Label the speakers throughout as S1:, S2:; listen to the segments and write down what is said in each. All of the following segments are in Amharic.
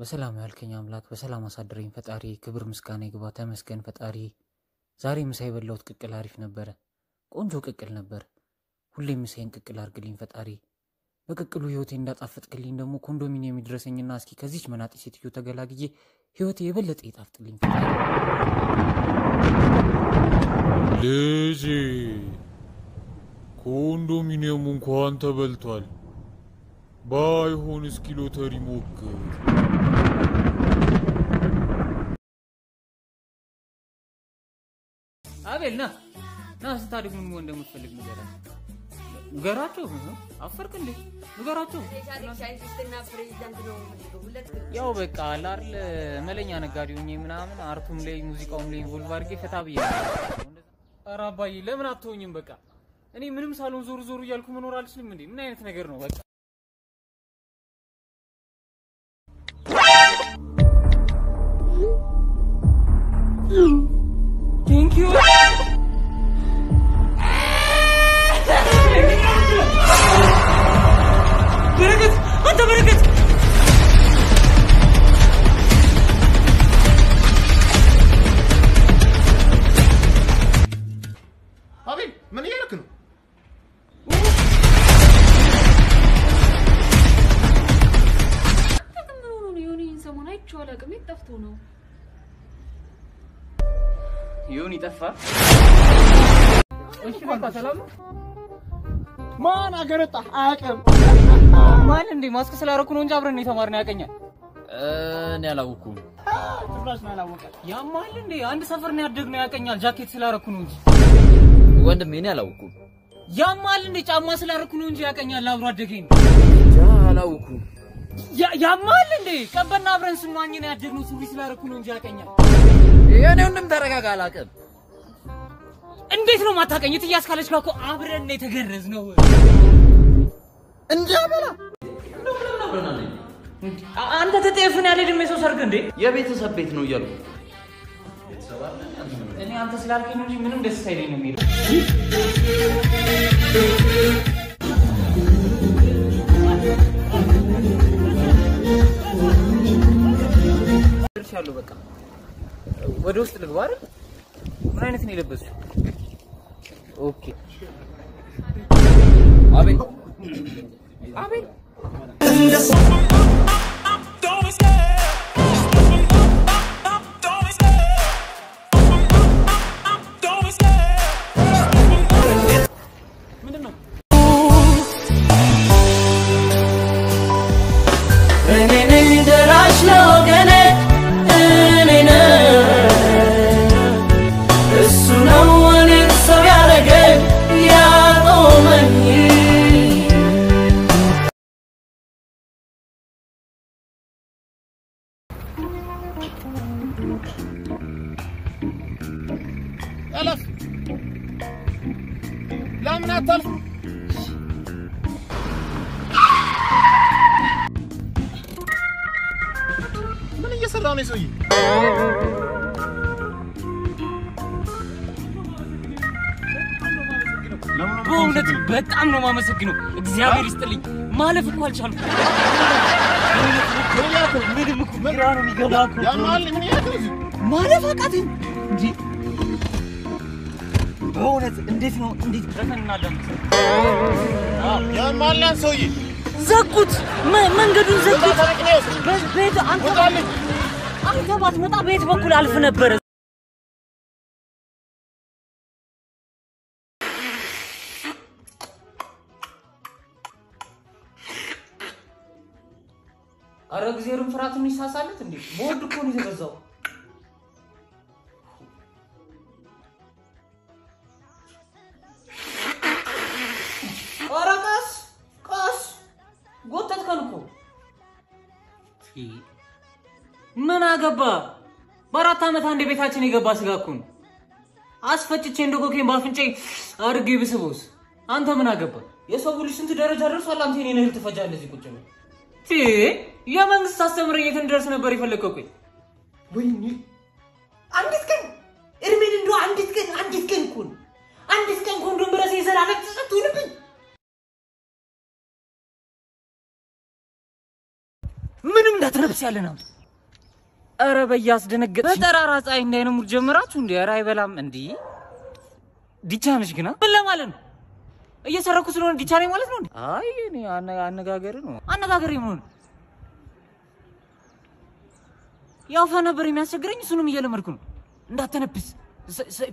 S1: በሰላም ያልከኝ አምላክ በሰላም አሳድረኝ ፈጣሪ፣ ክብር ምስጋና ይግባ ተመስገን ፈጣሪ። ዛሬ ምሳ የበላሁት ቅቅል አሪፍ ነበረ፣ ቆንጆ ቅቅል ነበር። ሁሌም ምሳዬን ቅቅል አድርግልኝ ፈጣሪ። በቅቅሉ ህይወቴ እንዳጣፈጥክልኝ ደግሞ ኮንዶሚኒየም ይድረሰኝና እስኪ ከዚች መናጤ ሴትዮ ተገላግዬ ህይወቴ የበለጠ ይጣፍጥልኝ ፈጣሪ።
S2: ልጄ ኮንዶሚኒየሙ እንኳን ተበልቷል። ባይሆን እስኪ ሎተሪ ሞክር።
S1: አቤል ና ና፣ ስታድግ ምን መሆን እንደምትፈልግ ንገራ ንገራቸው። አፈርክ እንዴ? ንገራቸው። ያው በቃ አይደል መለኛ ነጋዴ ሆኜ ምናምን art ኡም ላይ ሙዚቃውም ላይ involve አድርጌ ፈታ ብዬ ኧረ አባዬ ለምን አትሆኝም? በቃ እኔ ምንም ሳልሆን ዞሩ ዞሩ እያልኩ መኖር አልችልም እንዴ? ምን አይነት ነገር ነው? በቃ
S3: ማን አገረጣ አያውቅም።
S1: ማን እንዴ ማስክ ስላደረኩ ነው እንጂ አብረን የተማርነው ያቀኛል።
S4: እኔ አላወኩም።
S3: ጭራሽ ነው ያላወቀ።
S1: ያማል እንዴ አንድ ሰፈር ነው ያደግነው ያቀኛል። ጃኬት ስላደረኩ ነው እንጂ
S4: ወንድሜ እኔ አላወኩም።
S1: ያማል እንዴ ጫማ ስላደረኩ ነው እንጂ ያቀኛል። አብሮ አደገኝ
S4: አላወኩም።
S1: ያማል እንዴ ቀበና አብረን ስንዋኝ ነው ያደግነው። ሱሪ ስላደረኩ ነው እንጂ ያቀኛል።
S4: የኔ ወንድም ተረጋጋ፣ አላውቅም።
S1: እንዴት ነው ማታቀኝ? እትዬ ካለች ጋር እኮ አብረን ነው የተገረዝነው።
S3: እንዲያበላ
S1: አ- አንተ ተጠየፍን ያለ ድሜ ሰው ሰርግ እንዴ?
S4: የቤተሰብ ቤት ነው እያልኩ
S1: እኔ አንተ ስላልከኝ ነው እንጂ ምንም ደስ አይለኝ ነው የሚሄደው። ደርሻለሁ። በቃ ወደ ውስጥ ልግባ አይደል? ምን አይነት ነው የለበስሽው? ኦኬ
S4: አቤት
S1: አቤል
S3: ምን እየሰራ ነው ሰውዬ?
S1: በእውነት በጣም ነው የማመሰግነው። እግዚአብሔር ይስጥልኝ። ማለፍ እኮ አልቻልኩም። ምንም እኮ ግራ ነው የሚገባ እኮ።
S3: ያማል ምን እያደረክ ነው?
S1: ማለፍ አቃተኝ እንዴ! በእውነት እንዴት ነው እንዴት ዘፈን እናዳምጥ?
S3: ያማል ያን ሰውዬ
S5: ዘጉት መንገዱን ዘጉት ቤት አንተ አንተ ባትመጣ ቤት በኩል አልፍ ነበረ
S1: አረ እግዚአብሔርን ፍርሃት የሚሳሳለት እንዴ! በወድ እኮ ነው የተገዛው። አገባ? በአራት ዓመት አንድ ቤታችን የገባ ስጋ እኮ ነው። አስፈጭቼ እንደ ኮኬን በአፍንጫ አድርጌ ብስቦስ አንተ ምን አገባ? የሰው ልጅ ስንት ደረጃ ደርሷል። አንተ የኔን እህል ትፈጃለህ እዚህ ቁጭ ቲ የመንግስት አስተምረኝ የት እንድደርስ ነበር የፈለግከው? ወይኔ አንዲት ቀን እድሜን እንደው አንዲት ቀን አንዲት ቀን እኮ ነው አንዲት ቀን ኮንዶም ብረሴ የዘላለም ጸጸት ትሆንብኝ።
S5: ምንም እንዳትረብስ ያለን አምጡ። ኧረ በያስደነገጥ በጠራራ ፀሐይ እንዳይነ ሙድ ጀምራችሁ እንዲ ኧረ አይበላም እንዲህ ዲቻ ነሽ ግና ምን ለማለት ነው? እየሰረኩ ስለሆነ ዲቻ ነኝ ማለት ነው እንዴ? አይ እኔ አነጋገር ነው አነጋገር ምን? ያው ፈ ነበር የሚያስቸግረኝ እሱንም እየለመድኩ ነው። ሰ-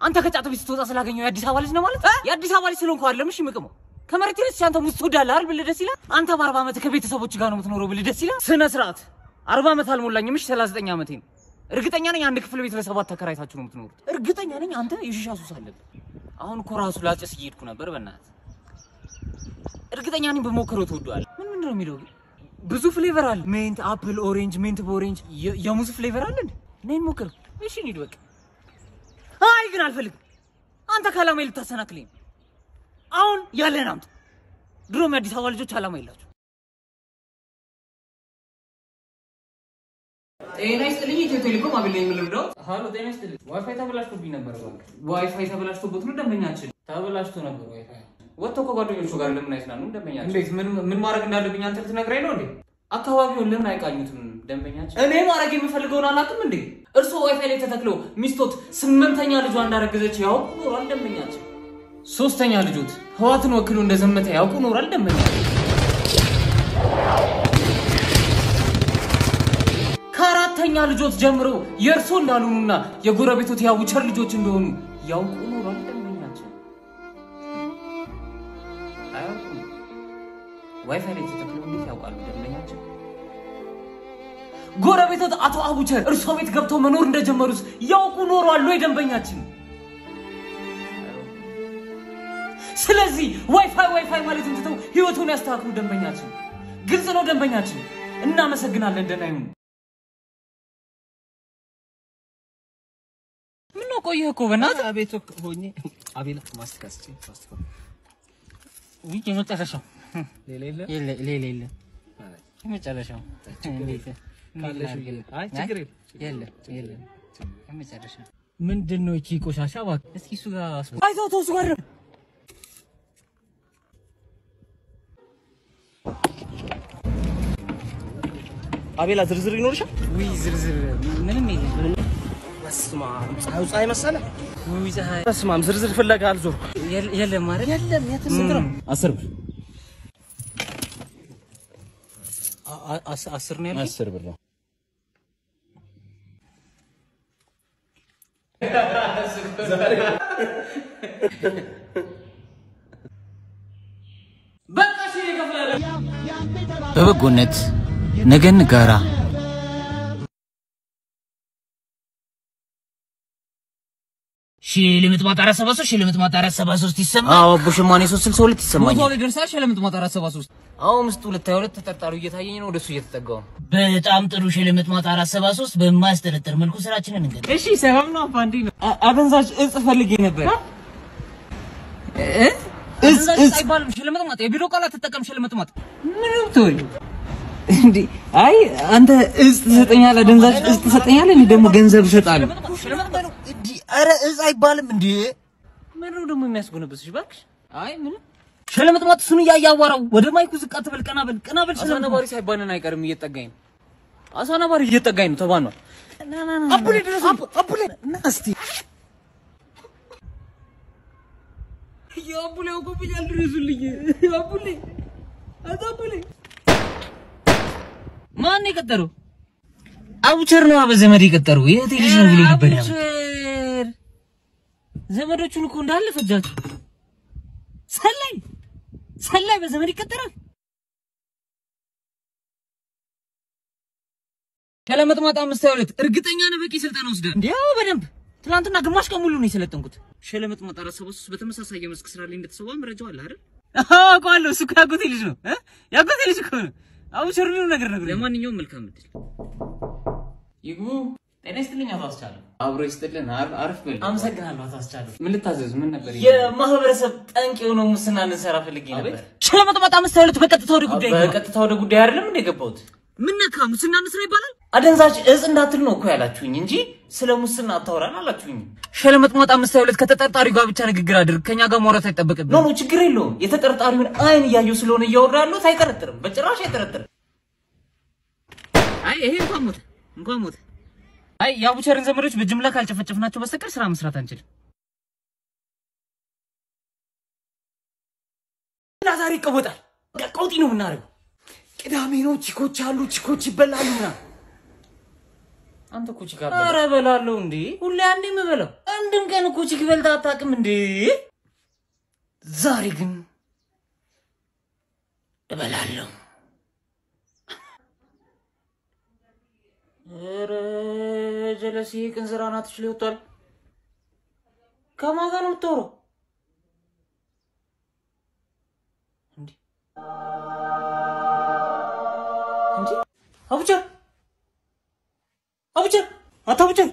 S5: አንተ ከጫት ቤት ስትወጣ ስላገኘው የአዲስ አበባ ልጅ ነው ማለት? የአዲስ አበባ ልጅ ስለሆንኩ አይደለም እሺ የምቅመው ከመሬት ይልስ አንተ ሙስት ትወዳለህ አይደል ብልህ ደስ ይላል። አንተ በአርባ ዓመት ከቤተሰቦች ጋር ነው የምትኖረው ብልህ ደስ ይላል። ስነ ስርዓት አርባ ዓመት አልሞላኝም። እሺ ሰላሳ ዘጠኝ ዓመቴ ነው። እርግጠኛ ነኝ አንድ ክፍል ቤት ለሰባት ተከራይታችሁ ነው የምትኖሩት። እርግጠኛ ነኝ አንተ የሺሻ ሱስ አለብህ። አሁን እኮ ራሱ ላጨስ እየሄድኩ ነበር። በእናትህ እርግጠኛ ነኝ በሞክረው ትወደዋለህ። ምን ምንድን ነው የሚለው? ብዙ flavor አለ። mint፣ apple፣ orange፣ mint በ orange የሙዝ flavor አለ እንዴ? ሞክር። እሺ እንሂድ በቃ። አይ ግን አልፈልግም። አንተ ከዓላማ ልታሰናክለኝ አሁን ያለን አምጥ። ድሮም የአዲስ አበባ ልጆች ዓላማ የላቸው።
S1: ጤና ይስጥልኝ። ኢትዮ ቴሌኮም አገልግሎት የምልምደው። ሀሎ ጤና ይስጥልኝ። ዋይፋይ ተበላሽቶብኝ ነበር። እባክህ ዋይፋይ ተበላሽቶበት ነው ደንበኛችን ተበላሽቶ ነበር። ዋይፋይ ወጥቶ ከጓደኞቹ ጋር ለምን አይስናኑም? ደንበኛችን እንዴት ምን ምን ማድረግ እንዳለብኝ አንተ ልትነግረኝ ነው እንዴ? አካባቢውን ለምን አይቃኙትም? ደንበኛችን እኔ ማድረግ የምፈልገውን አላውቅም እንዴ? እርስዎ ዋይፋይ ላይ ተተክለው ሚስቶት ስምንተኛ ልጇ እንዳረገዘች ያውቁ ኖሯል ደንበኛችን። ሶስተኛ ልጆት ህዋትን ወክሎ እንደዘመተ ያውቁ ኖሯል ደንበኛችን። ከአራተኛ ልጆት ጀምሮ የእርሶ እንዳልሆኑና የጎረቤቶት የአቡቸር ልጆች እንደሆኑ ያውቁ ኖሯል ደንበኛችን። አያውቁም። ዋይፋይ ላይ ተተክለው እንዴት ያውቃሉ ደንበኛችን? ጎረቤቶት አቶ አቡቸር እርሶ ቤት ገብተው መኖር እንደጀመሩት ያውቁ ኖሯል ወይ ደንበኛችን? ስለዚህ WiFi WiFi ማለት ትተው ህይወቱን ያስተካክሉ ደንበኛችን። ግልጽ ነው ደንበኛችን። እናመሰግናለን። ደህና ይሁኑ። ምን ነው ቆየህ እኮ በእናትህ።
S6: ቤት ሆኜ አቤላ ማስተካስ ማስተካ
S5: ውይ የመጨረሻው።
S6: ሌላ የለ?
S5: ሌላ የመጨረሻው?
S6: ምንድን ነው እቺ ቆሻሻ? እባክህ
S5: እስኪ እሱ ጋር አይተው ተው እሱ ጋር
S6: አቤላ ዝርዝር ይኖርሻል?
S5: ውይ ዝርዝር ምንም የለም።
S6: በስመ አብ! ፀሐዩ ፀሐይ መሰለ
S5: ውይ ፀሐይ
S6: በስመ አብ! ዝርዝር ፍለጋ አልዞርኩ
S5: የለ- የለም ማለት
S6: የለም የት ስንት ነው?
S5: አስር ብር። አስር ነው ያልከኝ?
S4: አስር ብር ነው።
S5: በበጎነት ነገን ጋራ ሺህ ለምጥማት አራት ሰባ ሶስት ሺህ ለምጥማት አራት ሰባ ሶስት ይሰማል። አዎ አቦ ሸማኔ ሶስት ስልሳ ሁለት ይሰማኛል።
S1: ቦታው ላይ አራት ሰባ ሶስት አሁን ምስጡ ሁለት ሀያ ሁለት ተጠርጣሪው እየታየኝ ነው። ወደሱ እየተጠጋው ነው።
S5: በጣም ጥሩ ሺህ ለምጥማት አራት ሰባ ሶስት በማያስጠረጥር መልኩ ስራችንን እንገድ
S1: እሺ ሰላም ነው አባ እንዴት ነው? አደንዛዥ እጽ ፈልጌ ነበር። እ? እጽ እጽ
S5: አይባልም። ሽልምጥማጥ የቢሮ ቃላት ተጠቀም። ሽልምጥማጥ
S1: ምንም ትሆኝ እንዴ? አይ አንተ እጽ ትሰጠኛለህ፣ አደንዛዥ እጽ ትሰጠኛለህ፣ እኔ ደግሞ ገንዘብ እሰጣለሁ።
S6: ኧረ እዝ አይባልም እንዴ
S5: ምን ነው ደግሞ የሚያስጎነበስሽ? እባክሽ
S1: አይ ምንም
S5: ሽልምጥማጥ እሱን እያየ አዋራው። ወደ ማይኩ ዝቅ አትበል፣ ቀና በል፣ ቀና በል።
S1: አሳ ነባሪ ሳይባልን አይቀርም። እየጠጋኝ ነው። አሳ ነባሪ እየጠጋኝ ነው። ተባኗል።
S6: አቡሌ ድረስ አቡሌ እና እስቲ
S1: የአቡሌ አውቆብኛል፣ ድረሱልኝ። አቡሌ አቡሌ
S5: ማን የቀጠረው? አቡቸር ነው በዘመድ የቀጠረው። የእህቴ ልጅ ነው ብሎ ነበር ያለው። ዘመዶቹን እኮ እንዳለ ፈጃቸው። ሰላይ ሰላይ በዘመድ ይቀጠራል።
S1: ሸለመጥማጣ አምስት ሃያ ሁለት እርግጠኛ ነህ? በቂ ስልጠና ወስደህ
S5: እንዲያው በደንብ ትናንትና ግማሽ ቀን ሙሉ ነው የሰለጠንኩት። ሸለመጥማጣ አራት ሰባ በተመሳሳይ የመስክ ስራ ላይ እንደተሰዋ መረጃው አለ አይደል?
S1: አውቀዋለሁ። እሱ እኮ ያጎቴ ልጅ ነው ያጎቴ ልጅ እኮ ነው። አቡቸር ምንም ነገር ነገር
S5: ለማንኛውም መልካም እድል።
S1: ይግቡ። ጤና ይስጥልኝ አቶ አስቻለሁ። አብሮ ይስጥልን። አሪፍ በል። አመሰግናለሁ አቶ አስቻለሁ። ምን ልታዘዝ? ምን ነበር?
S5: የማህበረሰብ ጠንቅ የሆነው ሙስና ልንሰራ ፈልጌ ነበር። ሸለመጥማጣ አምስት ሃያ ሁለት በቀጥታ ወደ ጉዳይ
S1: በቀጥታ ወደ ጉዳይ አይደለም እንደ የገባሁት።
S5: ምን ነካ? ሙስና እንስራ ይባላል።
S1: አደንዛዥ እጽ እንዳትል ነው እኮ ያላችሁኝ እንጂ ስለ ሙስና አታወራን አላችሁኝ።
S5: ሸለመጥማጣ አምስት ሃያ ሁለት ከተጠርጣሪው ጋር ብቻ ንግግር አድርግ። ከኛ ጋር ማውራት አይጠበቅብን።
S1: no no፣ ችግር የለውም። የተጠርጣሪውን አይን እያየሁ ስለሆነ እያወራ ያለሁት አይጠረጥርም፣ በጭራሽ አይጠረጥርም። አይ ይሄ እንኳን ሞተ እንኳን ሞተ። አይ የአቡቸርን ዘመዶች በጅምላ ካልጨፈጨፍናቸው በስተቀር ስራ መስራት አንችልም። ዛሬ ይቀወጣል። ቀውጢ ነው የምናደርገው። ቅዳሜ ነው፣ ቺኮች አሉ፣ ቺኮች ይበላሉ ምናምን። አንተ እኮ ቺክ አትበላም። ኧረ እበላለሁ እንዴ! ሁሌ አንዴ የምበላው አንድም ቀን እኮ ቺክ በልተህ አታውቅም እንዴ? ዛሬ ግን እበላለሁ። ኧረ ጀለሴ ቅንዝራ ናትሽ ላይ ወጥቷል። ከማን ጋር ነው የምታወራው? እንዴ እንዴ አቡቸር አቡቸር አቶ አቡቸር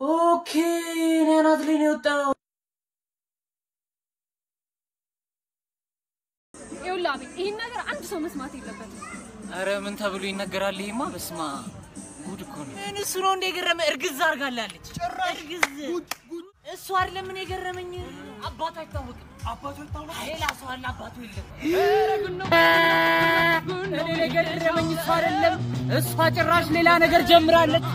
S1: okay እኔ አናት ላይ ነው የወጣው።
S5: አቤል፣ ይህን ነገር አንድ ሰው መስማት የለበትም።
S1: አረ ምን ተብሎ ይነገራል? ይሄማ በስማ ጉድ እኮ ነው። ምን እሱ ነው እንደ የገረመ እርግዝ አድርጋላለች። እርግዝ እሱ አይደለም ምን የገረመኝ፣ አባቱ አይታወቅም። አባቱ አይታወቅም። ሌላ ሰው አለ፣ አባቱ የለም። እኔ የገረመኝ እሱ አይደለም፣ እሷ ጭራሽ ሌላ ነገር ጀምራለች።